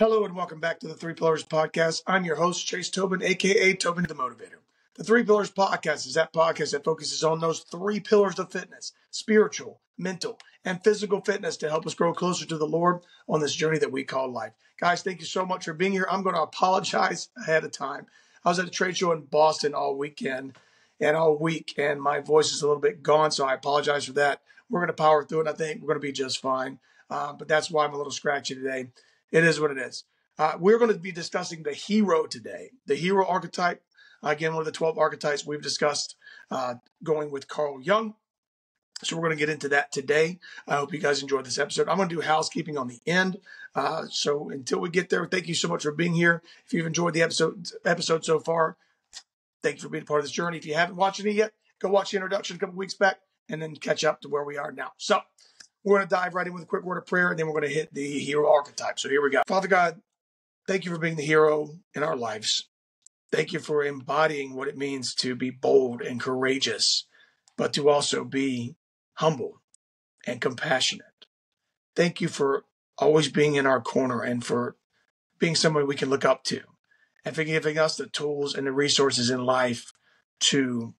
Hello and welcome back to the Three Pillars Podcast. I'm your host, Chase Tobin, aka Tobinator the Motivator. The Three Pillars Podcast is that podcast that focuses on those three pillars of fitness spiritual, mental, and physical fitness to help us grow closer to the Lord on this journey that we call life. Guys, thank you so much for being here. I'm going to apologize ahead of time. I was at a trade show in Boston all weekend and all week, and my voice is a little bit gone, so I apologize for that. We're going to power through it. I think we're going to be just fine. Uh, but that's why I'm a little scratchy today it is what it is. Uh, we're going to be discussing the hero today, the hero archetype. Again, one of the 12 archetypes we've discussed, uh, going with Carl Jung. So we're going to get into that today. I hope you guys enjoyed this episode. I'm going to do housekeeping on the end. Uh, so until we get there, thank you so much for being here. If you've enjoyed the episode episode so far, thank you for being a part of this journey. If you haven't watched any yet, go watch the introduction a couple weeks back and then catch up to where we are now. So we're going to dive right in with a quick word of prayer, and then we're going to hit the hero archetype. So here we go. Father God, thank you for being the hero in our lives. Thank you for embodying what it means to be bold and courageous, but to also be humble and compassionate. Thank you for always being in our corner and for being someone we can look up to and for giving us the tools and the resources in life to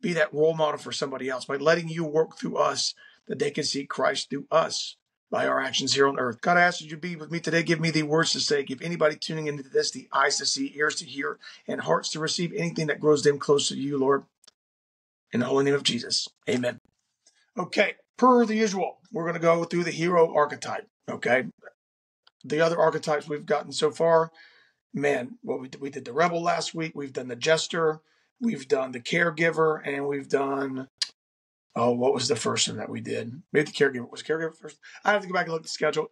be that role model for somebody else by letting you work through us that they can see Christ through us by our actions here on earth. God, I ask you to be with me today. Give me the words to say. Give anybody tuning into this the eyes to see, ears to hear, and hearts to receive anything that grows them close to you, Lord. In the holy name of Jesus. Amen. Okay, per the usual, we're going to go through the hero archetype. Okay. The other archetypes we've gotten so far, man, well, we did, we did the rebel last week. We've done the jester. We've done the caregiver, and we've done Oh, what was the first one that we did? Maybe the caregiver was caregiver first. I have to go back and look at the schedule.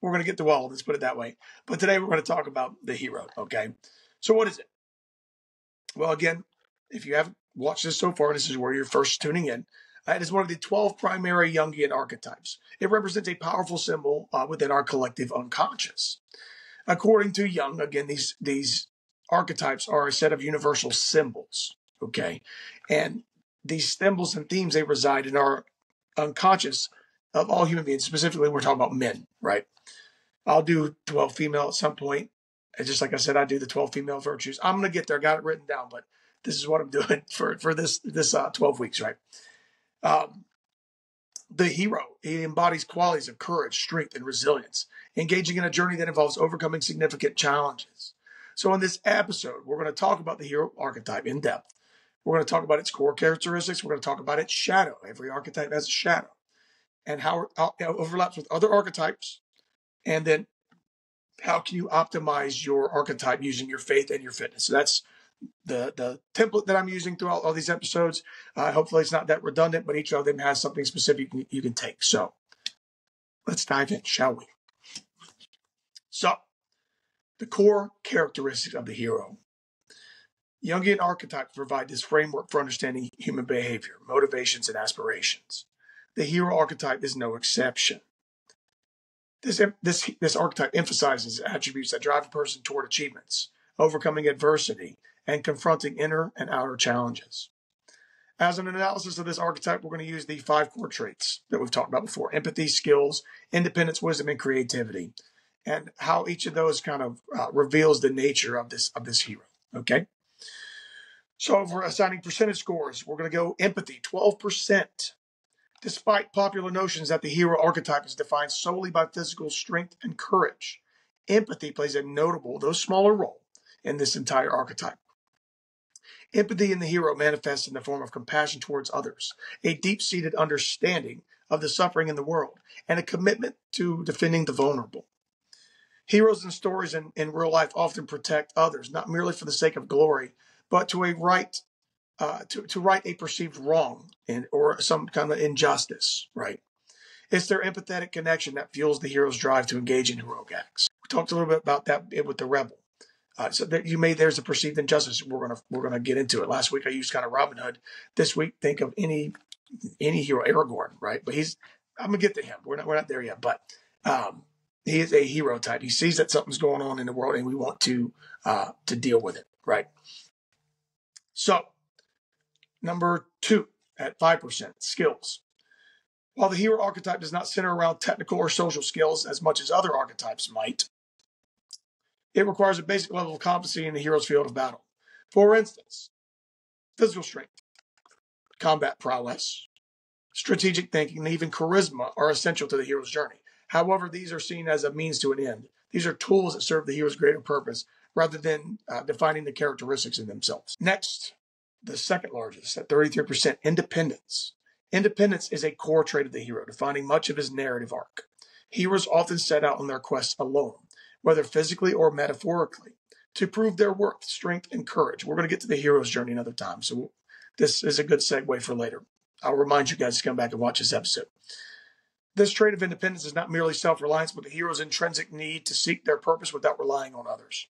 We're going to get to all. Let's put it that way. But today we're going to talk about the hero. Okay. So what is it? Well, again, if you haven't watched this so far, this is where you're first tuning in. Uh, it is one of the 12 primary Jungian archetypes. It represents a powerful symbol uh, within our collective unconscious. According to Jung, again, these these archetypes are a set of universal symbols. Okay, and these symbols and themes they reside in our unconscious of all human beings. Specifically, we're talking about men, right? I'll do 12 female at some point. And just like I said, I do the 12 female virtues. I'm gonna get there. I Got it written down, but this is what I'm doing for for this this uh, 12 weeks, right? Um, the hero he embodies qualities of courage, strength, and resilience, engaging in a journey that involves overcoming significant challenges. So, in this episode, we're going to talk about the hero archetype in depth we're going to talk about its core characteristics. We're going to talk about its shadow. Every archetype has a shadow and how it overlaps with other archetypes. And then how can you optimize your archetype using your faith and your fitness? So that's the the template that I'm using throughout all these episodes. Uh, hopefully, it's not that redundant, but each of them has something specific you can take. So let's dive in, shall we? So, the core characteristics of the hero. Jungian archetypes provide this framework for understanding human behavior, motivations, and aspirations. The hero archetype is no exception. This, this, this archetype emphasizes attributes that drive a person toward achievements, overcoming adversity, and confronting inner and outer challenges. As an analysis of this archetype, we're going to use the five core traits that we've talked about before empathy, skills, independence, wisdom, and creativity, and how each of those kind of uh, reveals the nature of this, of this hero. Okay? So for assigning percentage scores, we're going to go empathy, 12%. Despite popular notions that the hero archetype is defined solely by physical strength and courage, empathy plays a notable, though smaller role in this entire archetype. Empathy in the hero manifests in the form of compassion towards others, a deep seated understanding of the suffering in the world, and a commitment to defending the vulnerable. Heroes and stories in, in real life often protect others, not merely for the sake of glory, but to a right uh, to, to right a perceived wrong and or some kind of injustice, right? It's their empathetic connection that fuels the hero's drive to engage in heroic acts. We talked a little bit about that with the rebel. Uh, so that you made there's a perceived injustice. We're gonna we're gonna get into it. Last week I used kind of Robin Hood. This week think of any any hero, Aragorn, right? But he's I'm gonna get to him. We're not we're not there yet, but um, he is a hero type. He sees that something's going on in the world, and we want to uh, to deal with it, right? So, number two at 5%, skills. While the hero archetype does not center around technical or social skills as much as other archetypes might, It requires a basic level of competency in the hero's field of battle. For instance, physical strength, combat prowess, strategic thinking, and even charisma are essential to the hero's journey. However, these are seen as a means to an end. These are tools that serve the hero's greater purpose rather than uh, defining the characteristics in themselves. Next, the second largest at 33%, independence. Independence is a core trait of the hero, defining much of his narrative arc. Heroes often set out on their quest alone, whether physically or metaphorically, to prove their worth, strength, and courage. We're going to get to the hero's journey another time, so this is a good segue for later. I'll remind you guys to come back and watch this episode. This trait of independence is not merely self reliance, but the hero's intrinsic need to seek their purpose without relying on others.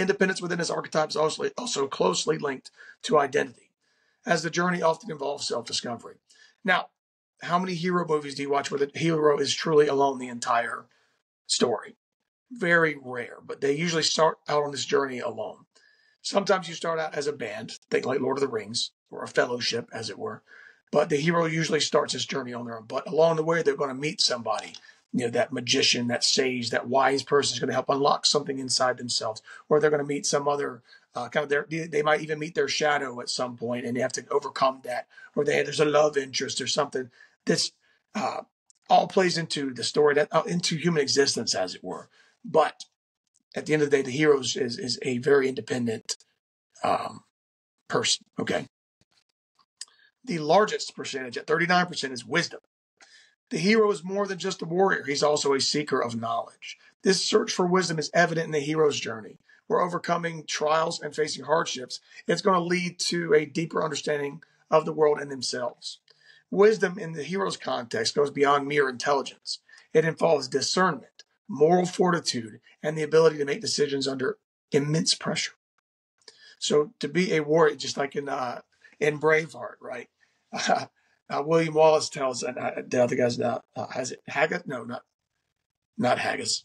Independence within his archetypes also, also closely linked to identity, as the journey often involves self discovery. Now, how many hero movies do you watch where the hero is truly alone the entire story? Very rare, but they usually start out on this journey alone. Sometimes you start out as a band, think like Lord of the Rings, or a fellowship, as it were. But the hero usually starts his journey on their own. But along the way, they're going to meet somebody, you know, that magician, that sage, that wise person is going to help unlock something inside themselves, or they're going to meet some other uh, kind of their. They might even meet their shadow at some point, and they have to overcome that, or they there's a love interest or something that's uh, all plays into the story that uh, into human existence, as it were. But at the end of the day, the hero is is a very independent um, person. Okay, the largest percentage at 39% is wisdom. The hero is more than just a warrior, he's also a seeker of knowledge. This search for wisdom is evident in the hero's journey. Where overcoming trials and facing hardships, it's going to lead to a deeper understanding of the world and themselves. Wisdom in the hero's context goes beyond mere intelligence. It involves discernment, moral fortitude, and the ability to make decisions under immense pressure. So to be a warrior, just like in uh, in Braveheart, right? Uh, uh, William Wallace tells, and uh, the other guy's not, uh, has it Haggis? No, not not Haggis.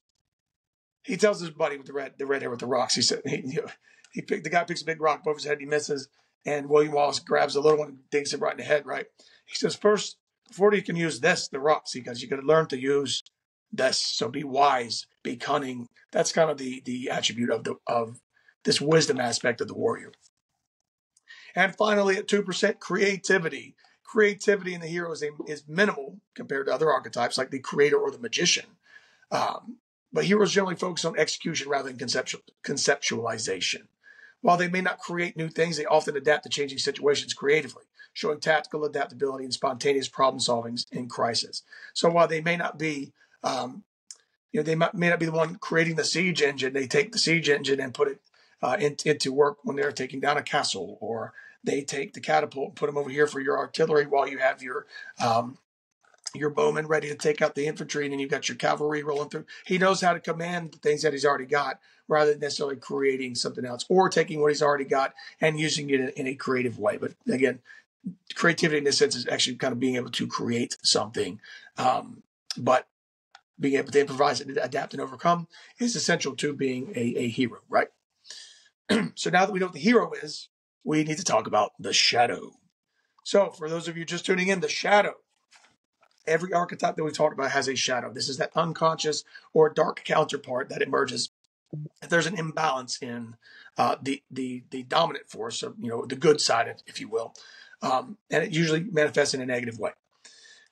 He tells his buddy with the red the red hair with the rocks. He said he know, he picked the guy picks a big rock above his head, he misses, and William Wallace grabs the little one and digs him right in the head. Right? He says first before you can use this, the rocks, because you got to learn to use this. So be wise, be cunning. That's kind of the the attribute of the of this wisdom aspect of the warrior. And finally, at 2%, creativity. Creativity in the hero is, a, is minimal compared to other archetypes like the creator or the magician. Um, but heroes generally focus on execution rather than conceptual, conceptualization. While they may not create new things, they often adapt to changing situations creatively, showing tactical adaptability and spontaneous problem solving in crisis. So while they may not be, um, you know, they may not be the one creating the siege engine, they take the siege engine and put it uh, in, into work when they're taking down a castle, or they take the catapult and put them over here for your artillery while you have your um, your bowmen ready to take out the infantry, and then you've got your cavalry rolling through. He knows how to command the things that he's already got, rather than necessarily creating something else or taking what he's already got and using it in, a creative way. But again, creativity in this sense is actually kind of being able to create something, um, but being able to improvise and adapt and overcome is essential to being a, a hero, right? so now that we know what the hero is, we need to talk about the shadow. So, for those of you just tuning in, the shadow. Every archetype that we talked about has a shadow. This is that unconscious or dark counterpart that emerges if there's an imbalance in uh, the the the dominant force, of, you know, the good side, if you will, um, and it usually manifests in a negative way.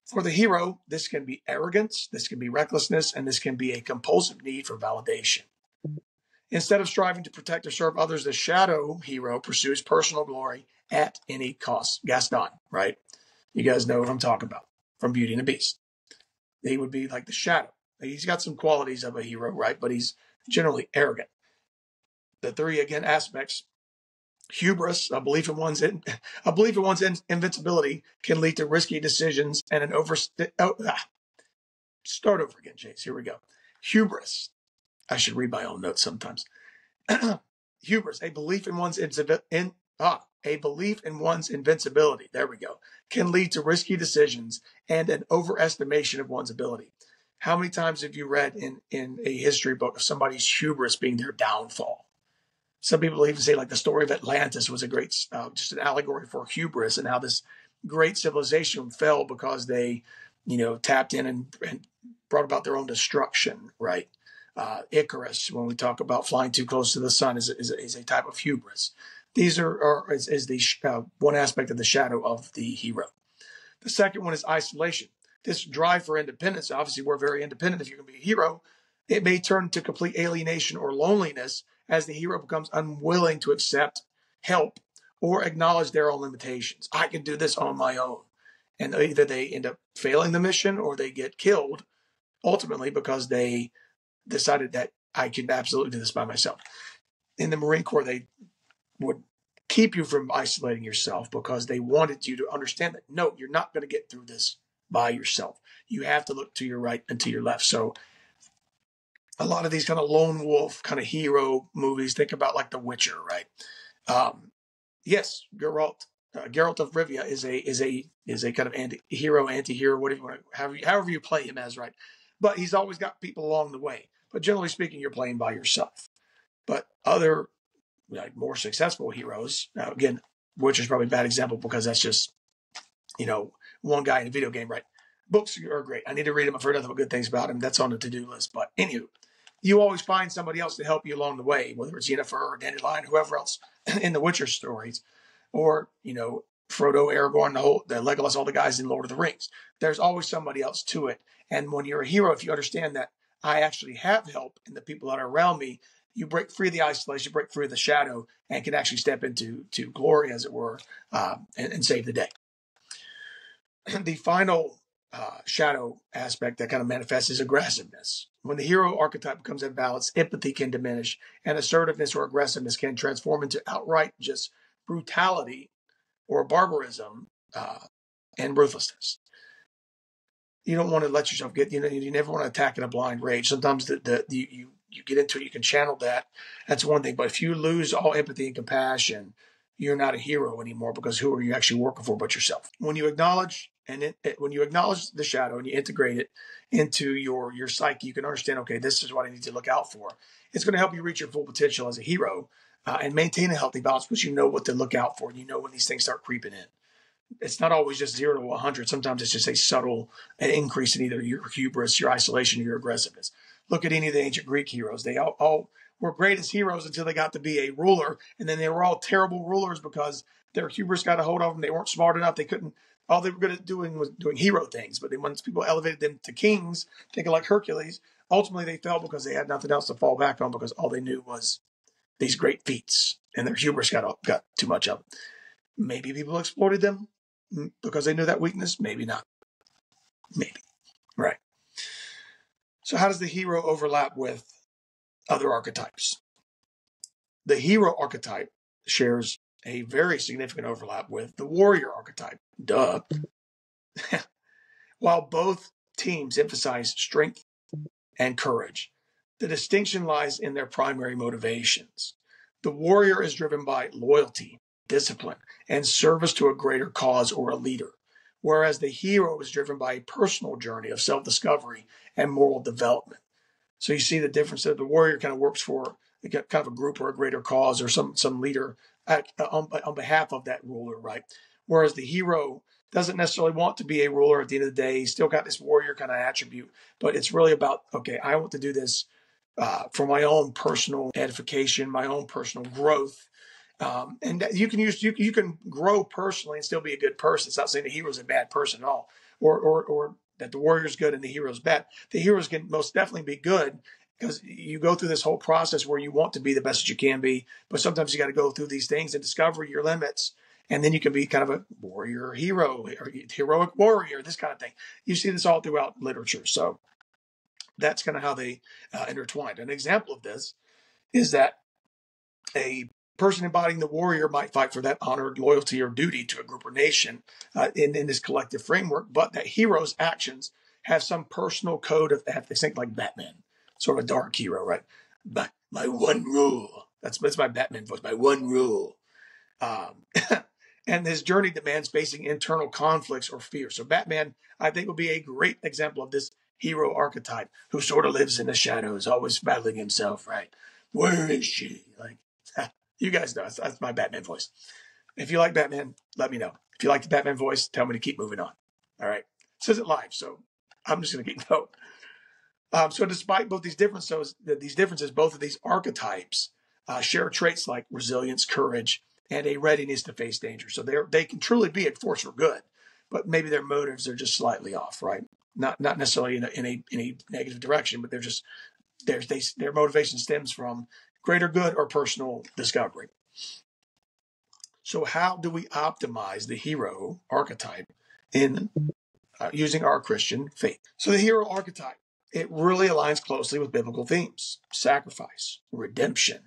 For the hero, this can be arrogance, this can be recklessness, and this can be a compulsive need for validation. Instead of striving to protect or serve others, the shadow hero pursues personal glory at any cost. Gaston, right? You guys know what I'm talking about from Beauty and the Beast. He would be like the shadow. He's got some qualities of a hero, right? But he's generally arrogant. The three, again, aspects hubris, a belief in one's in, a belief in one's in, invincibility can lead to risky decisions and an over. Oh, ah. Start over again, Chase. Here we go. Hubris, I should read my own notes sometimes. Hubris, a belief in one's in, ah, a belief in one's invincibility. There we go. Can lead to risky decisions and an overestimation of one's ability. How many times have you read in, in a history book of somebody's hubris being their downfall? Some people even say like the story of Atlantis was a great, uh, just an allegory for hubris and how this great civilization fell because they, you know, tapped in and, and brought about their own destruction, right? Uh, Icarus, when we talk about flying too close to the sun, is, is, is a type of hubris. These are, are is, is the uh, one aspect of the shadow of the hero. The second one is isolation. This drive for independence. Obviously, we're very independent. If you're going to be a hero, it may turn to complete alienation or loneliness as the hero becomes unwilling to accept help or acknowledge their own limitations. I can do this on my own. And either they end up failing the mission or they get killed ultimately because they decided that I can absolutely do this by myself. In the Marine Corps, they would keep you from isolating yourself because they wanted you to understand that no, you're not going to get through this by yourself. You have to look to your right and to your left. So a lot of these kind of lone wolf kind of hero movies, think about like The Witcher, right? Um, yes, Geralt, uh, Geralt of Rivia is a is a is a kind of anti hero, anti hero, whatever however you, however you play him as, right? But he's always got people along the way. But generally speaking, you're playing by yourself. But other like more successful heroes, now again, which is probably a bad example because that's just you know one guy in a video game, right? Books are great. I need to read them. I've heard nothing but good things about him. That's on the to do list. But anywho, you always find somebody else to help you along the way, whether it's Yennefer or Dandelion, whoever else in the Witcher stories, or you know Frodo, Aragorn, the whole the Legolas, all the guys in Lord of the Rings. There's always somebody else to it. And when you're a hero, if you understand that I actually have help in the people that are around me, you break free of the isolation, you break free of the shadow, and can actually step into to glory, as it were, um, and, and save the day. the final uh, shadow aspect that kind of manifests is aggressiveness. When the hero archetype becomes imbalanced, empathy can diminish, and assertiveness or aggressiveness can transform into outright just brutality or barbarism uh, and ruthlessness. You don't want to let yourself get, you know, you never want to attack in a blind rage. Sometimes the, the, the you, you get into it, you can channel that. That's one thing. But if you lose all empathy and compassion, you're not a hero anymore because who are you actually working for but yourself? When you acknowledge and it, it, when you acknowledge the shadow and you integrate it into your your psyche, you can understand. Okay, this is what I need to look out for. It's going to help you reach your full potential as a hero uh, and maintain a healthy balance because you know what to look out for and you know when these things start creeping in. It's not always just zero to 100. Sometimes it's just a subtle increase in either your hubris, your isolation, or your aggressiveness. Look at any of the ancient Greek heroes. They all, all were great as heroes until they got to be a ruler. And then they were all terrible rulers because their hubris got a hold of them. They weren't smart enough. They couldn't all they were good at doing was doing hero things. But then once people elevated them to kings, thinking like Hercules, ultimately they fell because they had nothing else to fall back on because all they knew was these great feats, and their hubris got got too much of it. Maybe people exploited them mm, because they knew that weakness. Maybe not. Maybe right. So how does the hero overlap with other archetypes? The hero archetype shares a very significant overlap with the warrior archetype. Duh. While both teams emphasize strength and courage, the distinction lies in their primary motivations. The warrior is driven by loyalty, discipline, and service to a greater cause or a leader, whereas the hero is driven by a personal journey of self discovery and moral development. So you see the difference that the warrior kind of works for kind of a group or a greater cause or some some leader at, on, on behalf of that ruler, right? Whereas the hero doesn't necessarily want to be a ruler at the end of the day. He's still got this warrior kind of attribute, but it's really about, okay, I want to do this uh, for my own personal edification, my own personal growth. Um, and you can use, you, you can grow personally and still be a good person. It's not saying the hero is a bad person at all, or, or, or that the warrior's good and the hero's bad. The heroes can most definitely be good because you go through this whole process where you want to be the best that you can be, but sometimes you got to go through these things and discover your limits. And then you can be kind of a warrior hero or heroic warrior, this kind of thing. You see this all throughout literature. So that's kind of how they uh, intertwined. An example of this is that a person embodying the warrior might fight for that honor, loyalty, or duty to a group or nation uh, in, in this collective framework, but that hero's actions have some personal code of ethics. Think like Batman sort of a dark hero, right? My, my one rule. That's, that's my Batman voice. My one rule. Um, and his journey demands facing internal conflicts or fear. So Batman, I think, will be a great example of this hero archetype who sort of lives in the shadows, always battling himself, right? Where is she? Like, you guys know, that's, my Batman voice. If you like Batman, let me know. If you like the Batman voice, tell me to keep moving on. All right. Says it live, so I'm just going to keep going. Um, so, despite both these differences, these differences, both of these archetypes uh, share traits like resilience, courage, and a readiness to face danger. So, they they can truly be a force for good, but maybe their motives are just slightly off, right? Not not necessarily in a in a, in a negative direction, but they're just there's they, their motivation stems from greater good or personal discovery. So, how do we optimize the hero archetype in uh, using our Christian faith? So, the hero archetype it really aligns closely with biblical themes: sacrifice, redemption,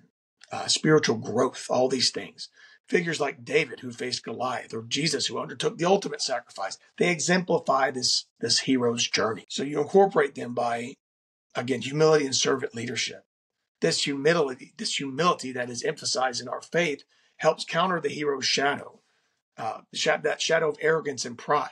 uh, spiritual growth, all these things. Figures like David, who faced Goliath, or Jesus, who undertook the ultimate sacrifice, they exemplify this this hero's journey. So you incorporate them by, again, humility and servant leadership. This humility, this humility that is emphasized in our faith, helps counter the hero's shadow, uh, that shadow of arrogance and pride.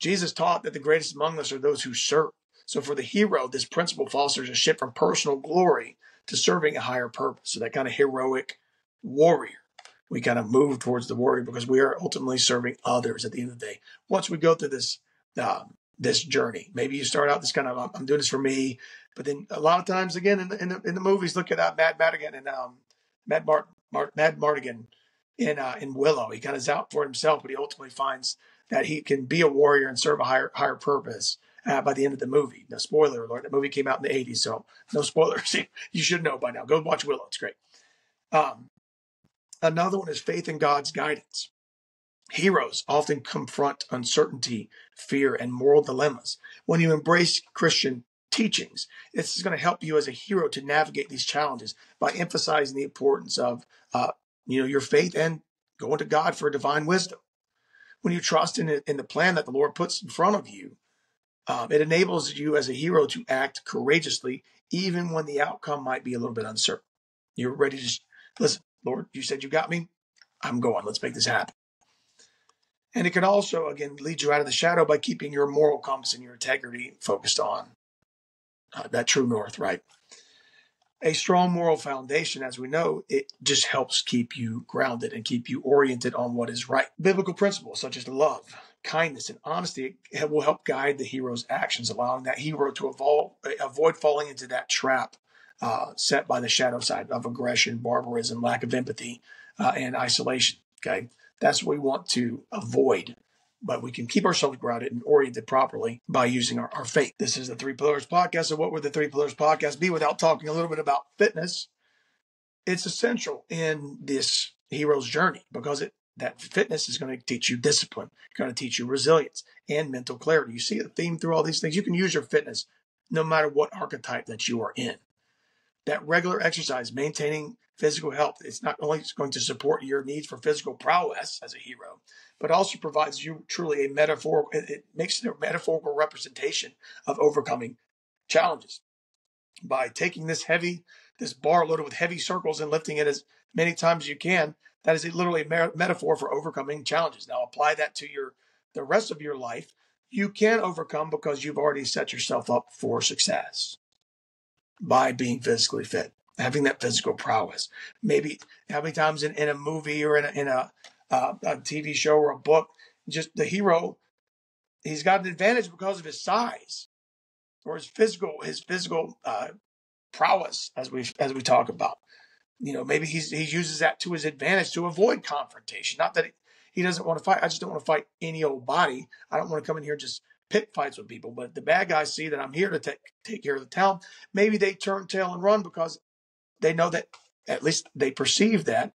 Jesus taught that the greatest among us are those who serve. So for the hero, this principle fosters a shift from personal glory to serving a higher purpose. So that kind of heroic warrior. We kind of move towards the warrior because we are ultimately serving others at the end of the day. Once we go through this uh, this journey, maybe you start out this kind of I'm doing this for me, but then a lot of times again in the in the, in the movies, look at uh, Mad Madigan and um, Mad Mart Mart, Madmartigan in uh, in Willow. He kind of is out for himself, but he ultimately finds that he can be a warrior and serve a higher higher purpose. Uh, by the end of the movie, no spoiler alert. The movie came out in the '80s, so no spoilers. you should know by now. Go watch Willow; it's great. Um, another one is faith in God's guidance. Heroes often confront uncertainty, fear, and moral dilemmas. When you embrace Christian teachings. This is going to help you as a hero to navigate these challenges by emphasizing the importance of, uh, you know, your faith and going to God for divine wisdom. When you trust in, in the plan that the Lord puts in front of you, um, it enables you as a hero to act courageously, even when the outcome might be a little bit uncertain. You're ready to listen, Lord, you said you got me. I'm going. Let's make this happen. And it can also, again, lead you out of the shadow by keeping your moral compass and your integrity focused on uh, that true north, right? A strong moral foundation, as we know, it just helps keep you grounded and keep you oriented on what is right. Biblical principles such as love, kindness, and honesty will help guide the hero's actions, allowing that hero to evolve, avoid falling into that trap uh, set by the shadow side of aggression, barbarism, lack of empathy, uh, and isolation. Okay, that's what we want to avoid but we can keep ourselves grounded and oriented properly by using our, our faith. This is the Three Pillars Podcast. So, what would the Three Pillars Podcast be without talking a little bit about fitness? It's essential in this hero's journey because it that fitness is going to teach you discipline, going to teach you resilience and mental clarity. You see a theme through all these things. You can use your fitness no matter what archetype that you are in. That regular exercise, maintaining physical health, it's not only going to support your needs for physical prowess as a hero, but also provides you truly a metaphor. It makes it a metaphorical representation of overcoming challenges by taking this heavy, this bar loaded with heavy circles and lifting it as many times as you can. That is a, literally a metaphor for overcoming challenges. Now apply that to your the rest of your life. You can overcome because you've already set yourself up for success by being physically fit, having that physical prowess. Maybe how many times in, in a movie or in a, in a uh, a TV show or a book. Just the hero, he's got an advantage because of his size or his physical his physical uh, prowess, as we as we talk about. You know, maybe he's he uses that to his advantage to avoid confrontation. Not that he, doesn't want to fight. I just don't want to fight any old body. I don't want to come in here just pit fights with people. But the bad guys see that I'm here to take take care of the town. Maybe they turn tail and run because they know that at least they perceive that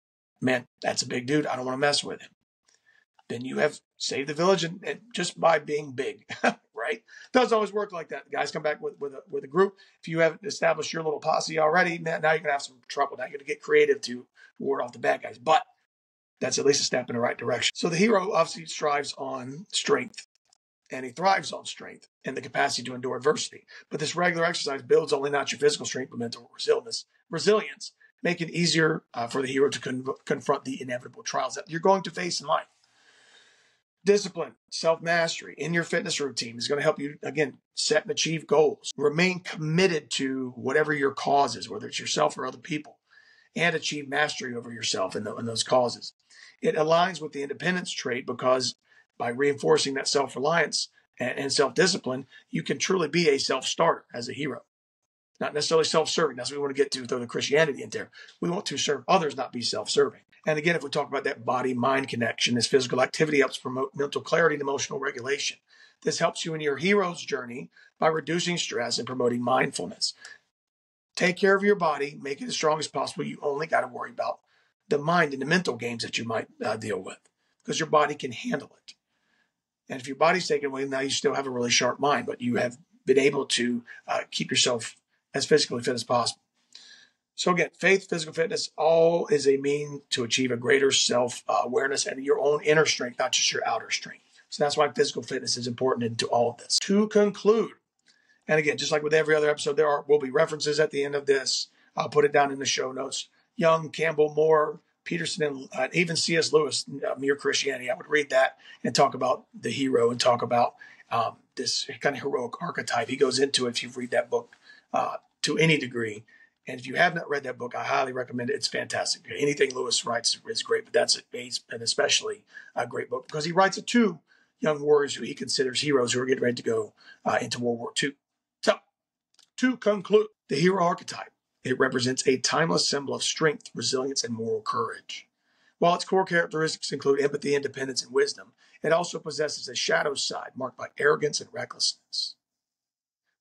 man, that's a big dude. I don't want to mess with him. Then you have saved the village and, and just by being big, right? Doesn't always work like that. The guys come back with, with, a, with a group. If you haven't established your little posse already, now, now you're to have some trouble. Now you're to get creative to ward off the bad guys. But that's at least a step in the right direction. So the hero obviously strives on strength and he thrives on strength and the capacity to endure adversity. But this regular exercise builds only not your physical strength, but mental resilience, resilience make it easier uh, for the hero to con- confront the inevitable trials that you're going to face in life. Discipline, self mastery in your fitness routine is going to help you, again, set and achieve goals. Remain committed to whatever your cause is, whether it's yourself or other people, and achieve mastery over yourself in, those causes. It aligns with the independence trait because by reinforcing that self reliance, and, and self discipline, you can truly be a self starter as a hero. Not necessarily self serving. That's what we want to get to throw the Christianity in there. We want to serve others, not be self serving. And again, if we talk about that body mind connection, this physical activity helps promote mental clarity and emotional regulation. This helps you in your hero's journey by reducing stress and promoting mindfulness. Take care of your body, make it as strong as possible. You only got to worry about the mind and the mental games that you might uh, deal with because your body can handle it. And if your body's taken away, now you still have a really sharp mind, but you have been able to uh, keep yourself as physically fit as possible. So again, faith, physical fitness, all is a mean to achieve a greater self awareness and your own inner strength, not just your outer strength. So that's why physical fitness is important into all of this. To conclude, and again, just like with every other episode, there are will be references at the end of this. I'll put it down in the show notes. Jung, Campbell, Moore, Peterson, and uh, even C.S. Lewis, uh, Mere Christianity. I would read that and talk about the hero and talk about um, this kind of heroic archetype. He goes into it if you read that book uh, to any degree. And if you have not read that book, I highly recommend it. It's fantastic. Anything Lewis writes is great, but that's an especially a great book because he writes it to young warriors who he considers heroes who are getting ready to go uh, into World War II. To conclude, the hero archetype it represents a timeless symbol of strength, resilience, and moral courage. While its core characteristics include empathy, independence, and wisdom, it also possesses a shadow side marked by arrogance and recklessness.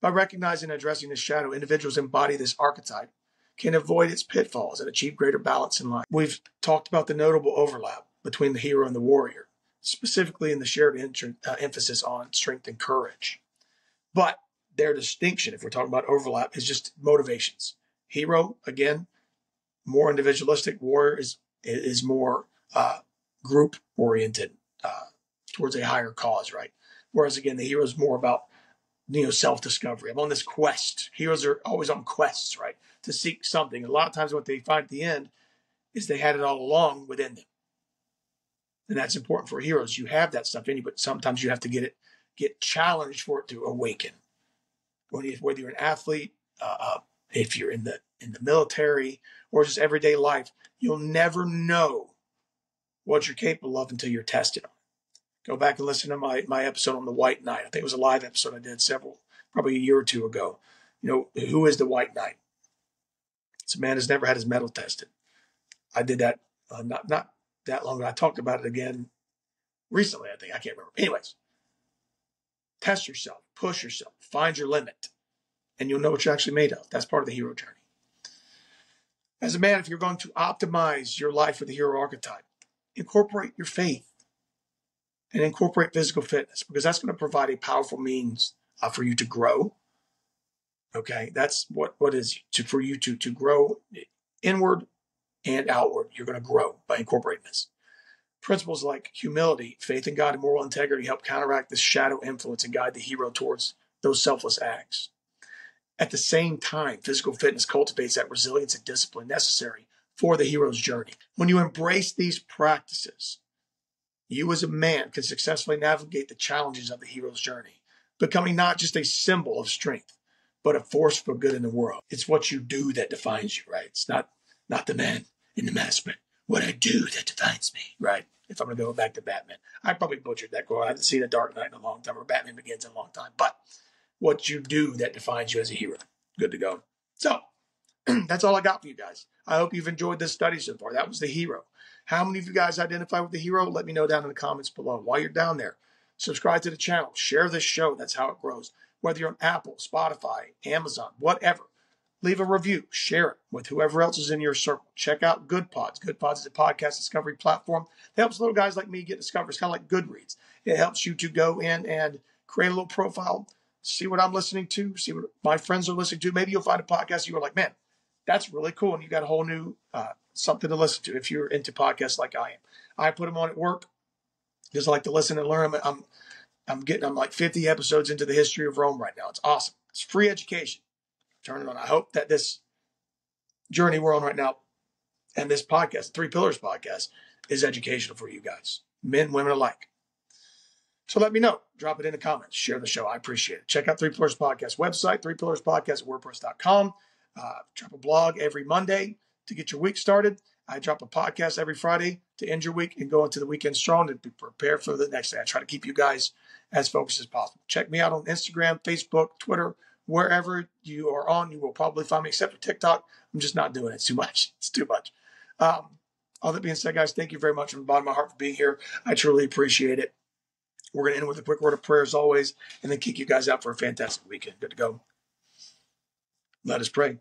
By recognizing and addressing this shadow, individuals embody this archetype can avoid its pitfalls and achieve greater balance in life. We've talked about the notable overlap between the hero and the warrior, specifically in the shared uh, emphasis on strength and courage. But their distinction, if we're talking about overlap, is just motivations. Hero, again, more individualistic. Warrior is is more uh, group oriented uh, towards a higher cause, right? Whereas again, the hero is more about you know self discovery. I'm on this quest. Heroes are always on quests, right, to seek something. A lot of times, what they find at the end is they had it all along within them, and that's important for heroes. You have that stuff in you, but sometimes you have to get it get challenged for it to awaken. Whether you're an athlete, uh, uh if you're in the in the military or just everyday life, you'll never know what you're capable of until you're tested on it. Go back and listen to my my episode on the White Knight. I think it was a live episode I did several, probably a year or two ago. You know, who is the White Knight? It's a man who's never had his mettle tested. I did that uh, not not that long ago. I talked about it again recently. I think I can't remember. Anyways, test yourself, push yourself, find your limit and you'll know what you're actually made of. That's part of the hero journey. As a man, if you're going to optimize your life with the hero archetype, incorporate your faith and incorporate physical fitness because that's going to provide a powerful means uh, for you to grow. Okay, that's what what is to for you to to grow inward and outward. You're going to grow by incorporating this. Principles like humility, faith in God, and moral integrity help counteract this shadow influence and guide the hero towards those selfless acts. At the same time, physical fitness cultivates that resilience and discipline necessary for the hero's journey. When you embrace these practices, you as a man can successfully navigate the challenges of the hero's journey, becoming not just a symbol of strength, but a force for good in the world. It's what you do that defines you, right? It's not not the man in the mask, but what I do that defines me, right? If I'm going to go back to Batman, I probably butchered that quote. I haven't seen a Dark Knight in a long time, or Batman Begins in a long time, but what you do that defines you as a hero. Good to go. So that's all I got for you guys. I hope you've enjoyed this study so far. That was the hero. How many of you guys identify with the hero? Let me know down in the comments below. While you're down there, subscribe to the channel, share this show. That's how it grows. Whether you're on Apple, Spotify, Amazon, whatever, leave a review, share it with whoever else is in your circle. Check out Goodpods. Good Pods is a podcast discovery platform that helps little guys like me get discovered. It's kind of like Goodreads. It helps you to go in and create a little profile see what I'm listening to, see what my friends are listening to. Maybe you'll find a podcast you are like, man, that's really cool. And you got a whole new uh, something to listen to if you're into podcasts like I am. I put them on at work because I like to listen and learn. I'm, I'm getting, I'm like 50 episodes into the history of Rome right now. It's awesome. It's free education. Turn it on. I hope that this journey we're on right now and this podcast, Three Pillars podcast, is educational for you guys, men, women alike. So let me know. Drop it in the comments. Share the show. I appreciate it. Check out Three Pillars Podcast website, Three Pillars Podcast at WordPress.com. Uh, drop a blog every Monday to get your week started. I drop a podcast every Friday to end your week and go into the weekend strong and be prepared for the next day. I try to keep you guys as focused as possible. Check me out on Instagram, Facebook, Twitter, wherever you are on. You will probably find me, except for TikTok. I'm just not doing it too much. It's too much. Um, all that being said, guys, thank you very much from the bottom of my heart for being here. I truly appreciate it. We're going to end with a quick word of prayer as always, and then kick you guys out for a fantastic weekend. Good to go. Let us pray.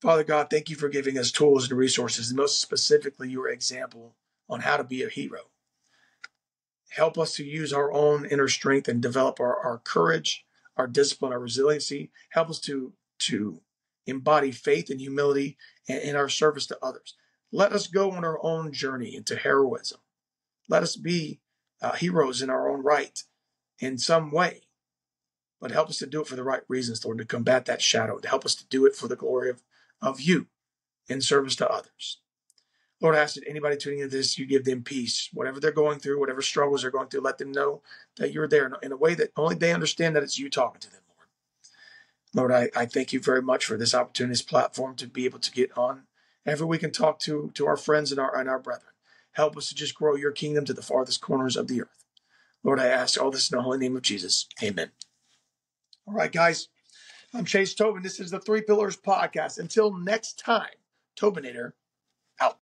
Father God, thank you for giving us tools and resources, and most specifically, your example on how to be a hero. Help us to use our own inner strength and develop our, our courage, our discipline, our resiliency. Help us to, to embody faith and humility in, our service to others. Let us go on our own journey into heroism. Let us be uh, heroes in our own right in some way but help us to do it for the right reasons, Lord, to combat that shadow, to help us to do it for the glory of of you in service to others. Lord, I ask that anybody tuning into this, you give them peace. Whatever they're going through, whatever struggles they're going through, let them know that you're there in a way that only they understand that it's you talking to them, Lord. Lord, I, I thank you very much for this opportunity, this platform to be able to get on every week and talk to, to our friends and our, and our brethren. Help us to just grow your kingdom to the farthest corners of the earth. Lord, I ask all this in the holy name of Jesus. Amen. All right, guys. I'm Chase Tobin. This is the Three Pillars Podcast. Until next time, Tobinator